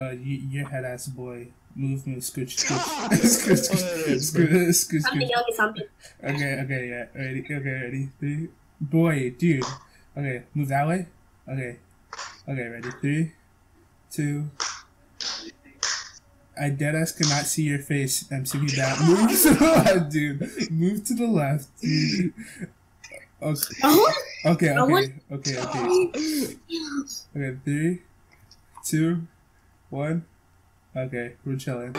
Uh, you, your head ass boy. Move, move, scooch, scooch, scooch, scooch, scooch, scooch, I'm the scooch. youngest. I'm Okay, okay, yeah. Ready? Okay, ready? Three. Boy, dude. Okay, move that way. Okay. Okay, ready? Three, two. I deadass cannot see your face. MCP back. Move to the left, dude. Move to the left, dude. Okay, okay, okay, okay, okay. Okay, three, two, one. Okay, we're chilling.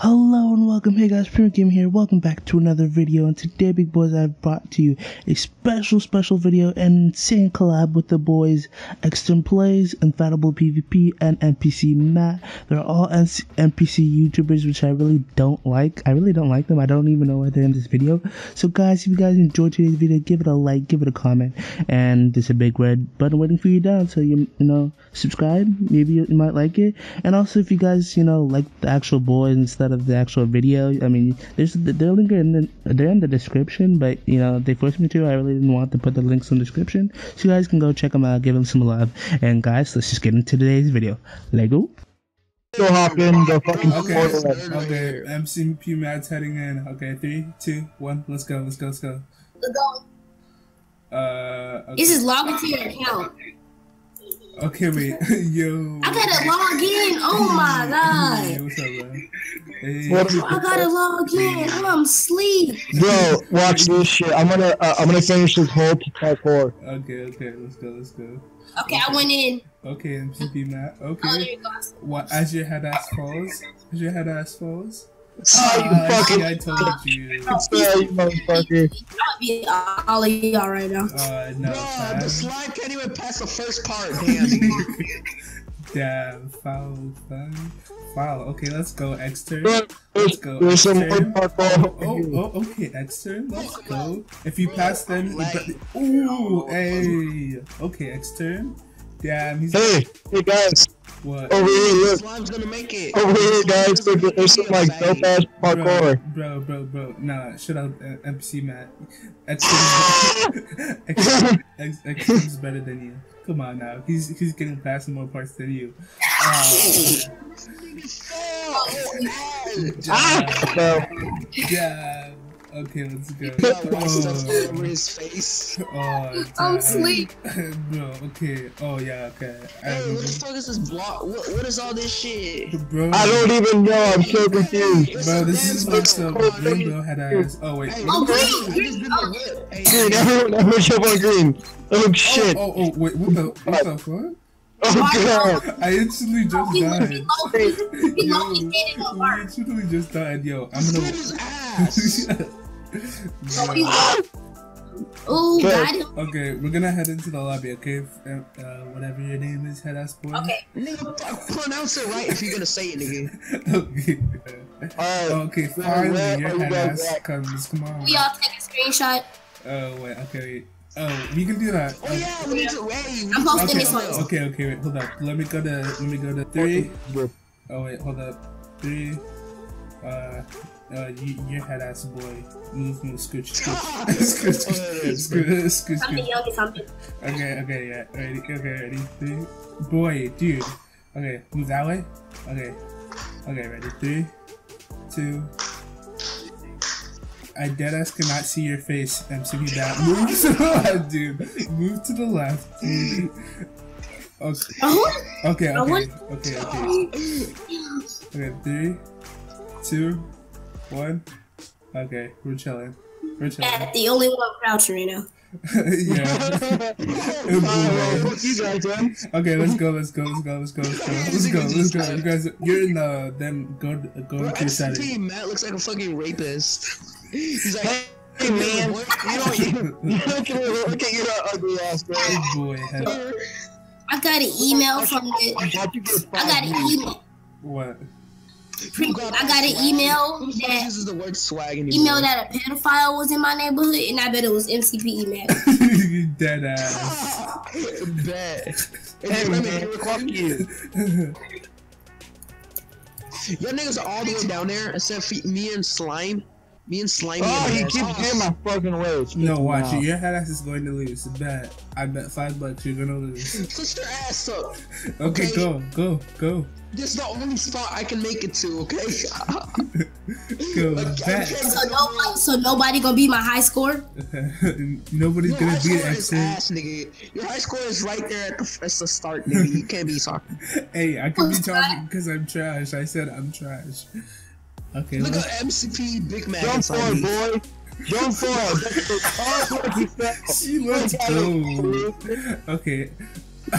Hello and welcome, hey guys, Premic Game here. Welcome back to another video. And today, big boys, I've brought to you a special, special video and insane collab with the boys Xterm Plays, Infatable PvP, and MCPE Matt. They're all MCPE YouTubers, which I really don't like. I really don't like them. I don't even know why they're in this video. So, guys, if you guys enjoyed today's video, give it a like, give it a comment, and there's a big red button waiting for you down. So you, you know, subscribe. Maybe you might like it. And also, if you guys, you know, like the actual boys instead of the actual video, I mean, there's they're in the they're in the description, but you know they forced me to. I really didn't want to put the links in the description, so you guys can go check them out, give them some love. And guys, let's just get into today's video. Lego. Go hop in the fucking Okay, portal. okay. MCPE Matt's heading in. Okay, three, two, one. Let's go. Let's go. Let's go. the goal. Uh. Okay, This is log into your account. okay wait. Yo. I gotta log in. Oh my Hey, god. what's up, bro? Hey. What is- I gotta log in. I'm asleep. Bro, watch this shit. I'm gonna uh, I'm gonna finish this whole parkour. Okay, okay. Let's go. Let's go. Okay, I went in. Okay, MCPE Matt. Oh, there Okay. you. What? As your head ass falls. As your head ass falls. Ah, you see, fucking I told you. yeah, you motherfucker. I'll be all of y'all right now. Uh, no. Bro, the slime can't even pass the first part. Damn. Damn, foul, fun. Foul. Okay, let's go. Xterm. Let's go. there's some parkour. Oh, oh, okay, Xterm. Let's go. If you pass them, ooh, hey. Okay, Xterm. Damn, he's Hey, hey guys, what? over here, look. Slime's gonna make it. Over here, guys. There's, there's some like dope ass parkour. bro, bro, bro. Nah, shut up, uh, MC Matt. Xterm. X, X, X better than you. Come on now. He's he's getting past more parts than you. Oh, Ah, bro. yeah. Okay, let's go. He got white oh. stuff all Oh. over his face. Oh, I'm damn. asleep. Bro, okay. Oh, yeah, okay. Hey, um, what the fuck is this block? What, what is all this shit? Bro, I don't even know. I'm so confused. bro, this is what's up. Rainbow had ass. Oh, wait. Hey, Oh, look, green, I green. just did the whip. Hey, Green, everyone, everyone jump on green. Oh shit. Oh, oh, wait. What the, what the fuck? Oh god. I instantly just He died. he low key. He Yo, low key standing up I first. literally just died. Yo, I'm gonna. his ass. So he Bro. Ooh, got him. Okay, we're gonna head into the lobby, okay? Uh, whatever your name is, head ass boy. Okay. Pronounce it right if you're gonna say it, nigga. okay. Alright. Okay, finally, where your head ass at? comes. Come on. We all take a screenshot. Oh, wait, okay, wait. Oh, we can do that. Oh yeah, we need to. Hey, we I'm need to- posting Okay, this one. okay, okay, wait, hold up. Let me go to, let me go to three. Oh, wait, hold up. Three. Uh, uh, you, your head ass boy. Move, move, scooch, scooch. scooch, there it scooch, is. scooch, scooch, I'm the scooch. youngest. I'm the Okay, okay, yeah. Ready, okay, ready. Three. Boy, dude. Okay, move that way. Okay. Okay, ready. Three, two. I deadass cannot see your face. MCP back. Move to the left, dude. Move to the left, dude. Okay, okay, okay, okay, okay. Okay, three, two, one. Okay, we're chilling. We're chilling. yeah, the only one crouching right now. yeah. Alright, fuck you guys. Okay, let's go, let's go, let's go, let's go, let's go, let's go, let's go. You guys, you're in the then go go Bro, into your setting. Matt looks like a fucking rapist. He's like, Hey man, boy, you know, you, look at look at your ugly ass, bro. Good boy, head. I got an email from the. Why'd you get I got an five email. What? I got an email Who the fuck that uses the word swag anymore? email that a pedophile was in my neighborhood, and I bet it was MCP email. dead ass. Bet. Hey Hey, let me man, fuck you. Your niggas are all the way down there except for me and Slime. Me and Slimy. Oh, he keeps getting my fucking way. No, watch it. Your head ass is going to lose. Bet. I bet five bucks you're gonna lose. Push your ass up. Okay, Okay. go, go, go, This is the only spot I can make it to. Okay. go. Like, Bet. So nobody, so nobody gonna beat my high score. Nobody's Your gonna high beat score is ass, nigga. Your high score is right there at the, at the start, nigga. You can't be talking. Hey, I could be Who's talking because I'm trash. I said I'm trash. Okay, Look let's- at MCP Big Mac. Jump inside for it, boy. Jump for it. Oh, look, he fell. She let's go. Okay.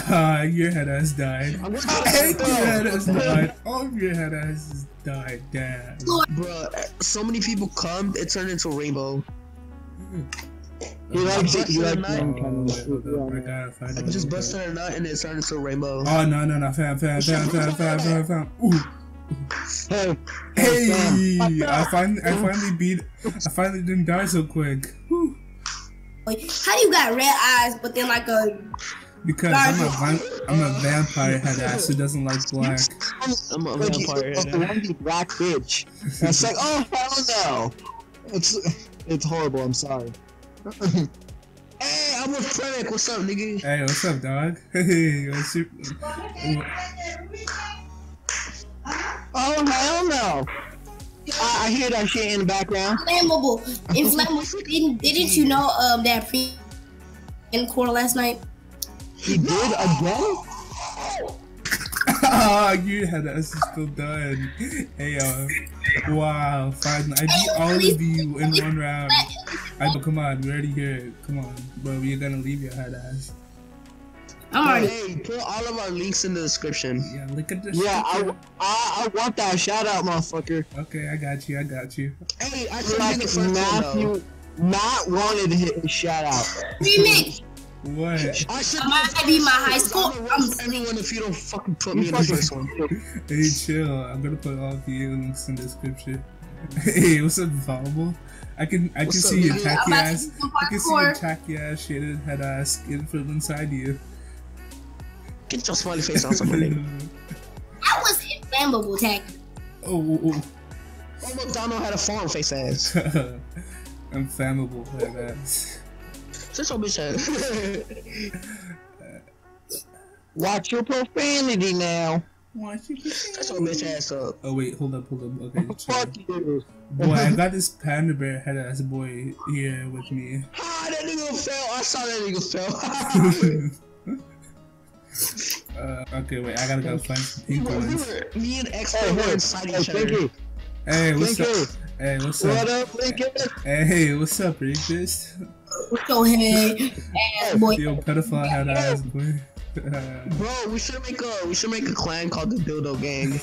Uh, your head ass died. I'm gonna Hey, your head ass died. All of your head ass died. Damn. Bruh, so many people come, it turned into a rainbow. He likes it. He Busted a likes it. Oh, wait, hold up. I gotta find I it. just busted a nut and it turned into a rainbow. Oh no no no! Fam fam fam fam fam fam fam. Ooh. Hey, Hey! I finally I mm. finally beat. I finally didn't die so quick. Whew. How do you got red eyes, but then like a Because I'm a vam- I'm a vampire head ass who doesn't like black. I'm a vampire. he's a lumpy black bitch. And it's like, oh hell no. It's it's horrible. I'm sorry. Hey, I'm with Premic. What's up, nigga? Hey, what's up, dog? Hey, what's your... Oh hell no. I, I hear that shit in the background. inflammable. Inflammable. Didn't didn't you know um that pre in court last night? He did again. Ah, your head ass is still done. Hey, uh, wow, fine. I beat all of you in one round. I, but come on, we already here. Come on, bro, we're gonna leave your head ass. I'm already. Hey, put all of our links in the description. Yeah, look at this. Yeah, I, I, I want that shout out, motherfucker. Okay, I got you. I got you. Hey, I couldn't Like be the first one though. Matt wanted his shout out. Remix. What? I should might be my high school. I'm I'm everyone if you don't fucking put me in the first one. Hey, chill. I'm gonna put all of you links in the description. Hey, what's up, Infallible? I can I can up, see your tacky I'm about to ass. I can see your tacky ass shaded head ass skin from inside you. Get your smiley face out somewhere, nigga. That was inflammable tech. oh, oh, Oh, McDonald had a farm face ass. I'm flammable head ass. Shut your bitch ass. Watch your profanity now. Watch you. Shut your bitch ass up. Oh wait, hold up, hold up. Okay. Fuck you. Boy, I got this panda bear head ass boy here with me. Ah, that nigga fell. I saw that nigga fell. uh, okay, wait, I gotta go find some we pink we ones. were, me and X Hey, were hey, inside hey, each thank other. Hey, what's Thank you. up? Hey, what's What up? up, Lincoln? Hey, what's up, rapist? With your head ass boy. Yo, pedophile head ass boy. Bro, we should make a we should make a clan called the Dildo Gang.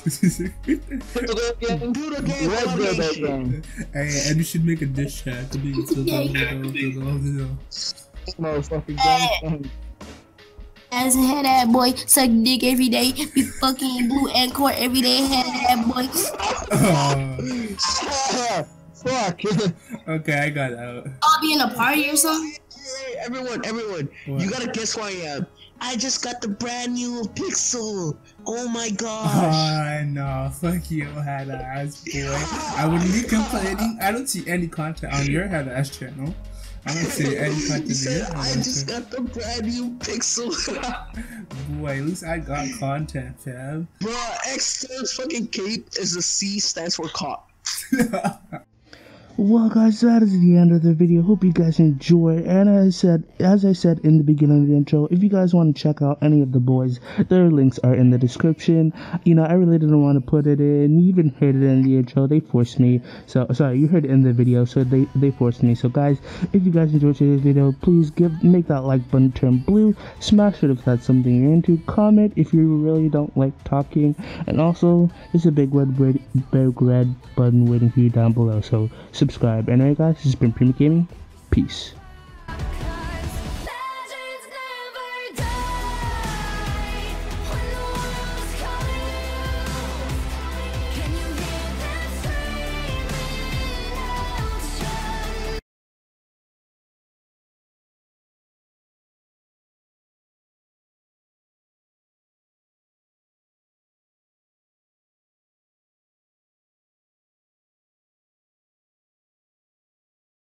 Dildo gang. Dildo Gang. Red all our gang dildo gang. hey, and you should make a dish chat to be to the Yeah. to the Motherfucking gang. Ass head ass boy. Suck dick every day. Be fucking blue and court every day. Head ass boy. Oh, Fuck. okay, I got out. I'll be in a party or something. Hey, everyone, everyone, What? you gotta guess who I am. I just got the brand new Pixel. Oh my gosh. Oh no, fuck you, head ass boy. I wouldn't be complaining. I don't see any content on your head ass channel. I don't see any He content in your said, I just got the brand new Pixel. Boy, at least I got content, fam. Bro, X stands fucking cape is a C stands for cop. Well, guys, that is the end of the video. Hope you guys enjoy. And as I said, as I said in the beginning of the intro, if you guys want to check out any of the boys, their links are in the description. You know, I really didn't want to put it in. You even heard it in the intro. They forced me. So sorry, you heard it in the video. So they they forced me. So guys, if you guys enjoyed today's video, please give make that like button turn blue. Smash it if that's something you're into. Comment if you really don't like talking. And also, there's a big red red big red button waiting for you down below. So subscribe. Anyway, guys, this has been Premic Gaming. Peace.